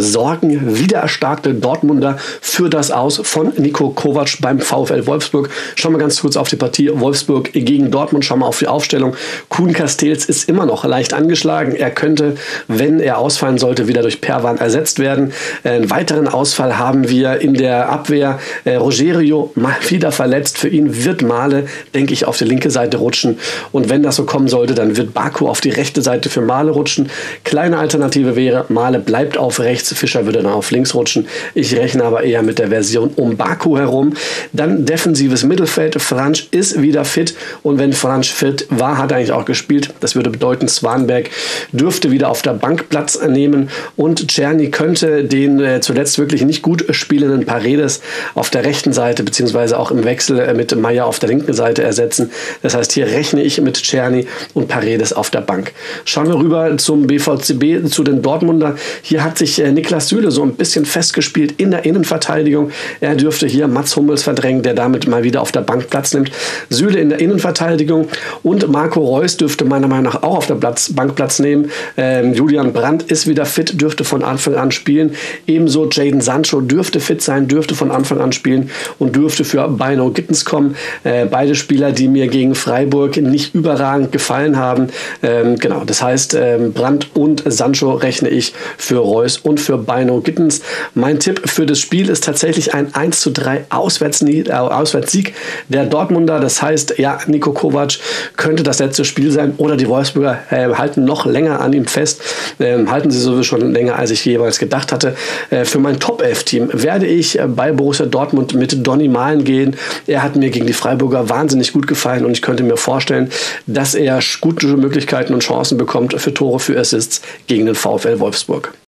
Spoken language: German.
sorgen wieder erstarkte Dortmunder für das Aus von Nico Kovac beim VfL Wolfsburg. Schauen wir ganz kurz auf die Partie Wolfsburg gegen Dortmund. Schauen wir auf die Aufstellung. Kuhn Castells ist immer noch leicht angeschlagen. Er könnte, wenn er ausfallen sollte, wieder durch Perwan ersetzt werden. Einen weiteren Ausfall haben wir in der Abwehr. Äh, Rogerio mal wieder verletzt. Für ihn wird Male, denke ich, auf die linke Seite rutschen. Und wenn das so kommen sollte, dann wird Baku auf die rechte Seite für Male rutschen. Kleine Alternative wäre, Male bleibt auf rechts, Fischer würde dann auf links rutschen. Ich rechne aber eher mit der Version um Baku herum. Dann defensives Mittelfeld. Fransch ist wieder fit und wenn Fransch fit war, hat er eigentlich auch gespielt. Das würde bedeuten, Swanberg dürfte wieder auf der Bank Platz nehmen und Czerny könnte den äh, zuletzt wirklich nicht gut spielenden Paredes auf der rechten Seite beziehungsweise auch im Wechsel äh, mit Meier auf der linken Seite ersetzen. Das heißt, hier rechne ich mit Czerny und Paredes auf der Bank. Schauen wir rüber zum BVCB, zu den Dortmunder. Hier hat sich äh, Niklas Süle so ein bisschen festgespielt in der Innenverteidigung. Er dürfte hier Mats Hummels verdrängen, der damit mal wieder auf der Bank Platz nimmt. Süle in der Innenverteidigung und Marco Reus dürfte meiner Meinung nach auch auf der Platz, Bank Platz nehmen. Ähm, Julian Brandt ist wieder fit, dürfte von Anfang an spielen. Ebenso Jaden Sancho dürfte fit sein, dürfte von Anfang an spielen und dürfte für Bino Gittens kommen. Äh, beide Spieler, die mir gegen Freiburg nicht überragend gefallen haben. Ähm, genau, das heißt, ähm, Brandt und Sancho rechne ich für Reus und für Bino Gittens. Mein Tipp für das Spiel ist tatsächlich ein 1 zu 3 Auswärtssieg der Dortmunder. Das heißt, ja, Nico Kovac könnte das letzte Spiel sein oder die Wolfsburger äh, halten noch länger an ihm fest. Ähm, halten sie sowieso schon länger, als ich jeweils gedacht hatte. Äh, für mein Top 11 Team werde ich äh, bei Borussia Dortmund mit Donny Malen gehen. Er hat mir gegen die Freiburger wahnsinnig gut gefallen und ich könnte mir vorstellen, dass er gute Möglichkeiten und Chancen bekommt für Tore, für Assists gegen den VfL Wolfsburg.